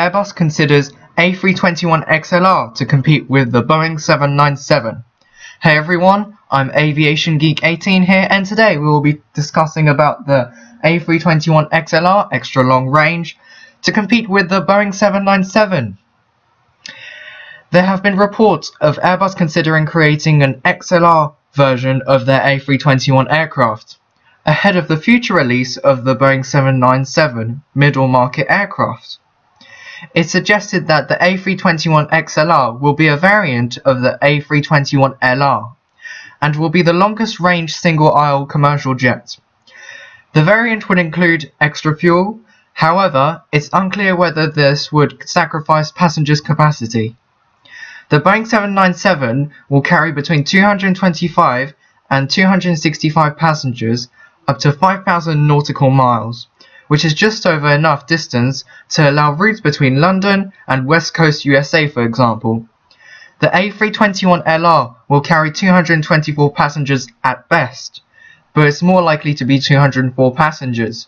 Airbus considers A321XLR to compete with the Boeing 797. Hey everyone, I'm Aviation Geek 18 here and today we will be discussing about the A321XLR extra long range to compete with the Boeing 797. There have been reports of Airbus considering creating an XLR version of their A321 aircraft, ahead of the future release of the Boeing 797 middle market aircraft. It suggested that the A321 XLR will be a variant of the A321 LR, and will be the longest range single aisle commercial jet. The variant would include extra fuel, however, it's unclear whether this would sacrifice passengers' capacity. The Boeing 797 will carry between 225 and 265 passengers up to 5,000 nautical miles, which is just over enough distance to allow routes between London and West Coast USA for example. The A321LR will carry 224 passengers at best, but it's more likely to be 204 passengers.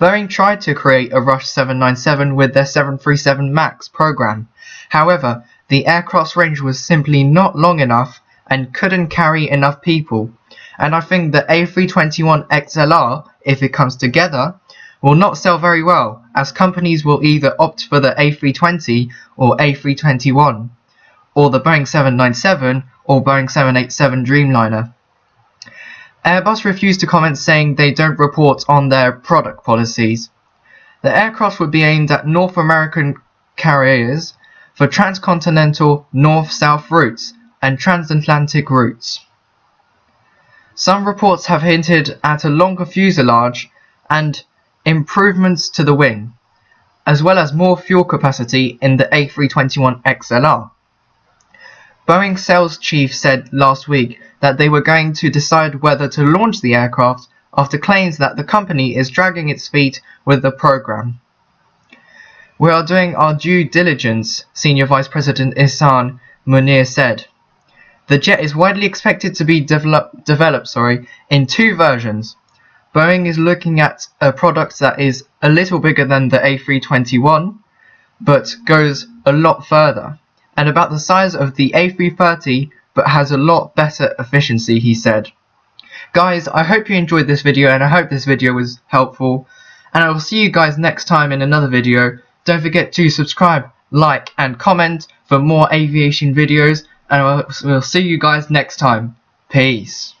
Boeing tried to create a Rush 797 with their 737 MAX program. However, the aircraft's range was simply not long enough and couldn't carry enough people. And I think the A321 XLR, if it comes together, will not sell very well, as companies will either opt for the A320 or A321, or the Boeing 797 or Boeing 787 Dreamliner. Airbus refused to comment saying they don't report on their product policies. The aircraft would be aimed at North American carriers for transcontinental north-south routes and transatlantic routes. Some reports have hinted at a longer fuselage and improvements to the wing, as well as more fuel capacity in the A321 XLR. Boeing sales chief said last week that they were going to decide whether to launch the aircraft after claims that the company is dragging its feet with the program. We are doing our due diligence, Senior Vice President Ihssane Mounir said. The jet is widely expected to be develop, developed sorry, in two versions. Boeing is looking at a product that is a little bigger than the A321, but goes a lot further, and about the size of the A330, but has a lot better efficiency, he said. Guys, I hope you enjoyed this video, and I hope this video was helpful, and I will see you guys next time in another video. Don't forget to subscribe, like, and comment for more aviation videos, and we'll see you guys next time. Peace.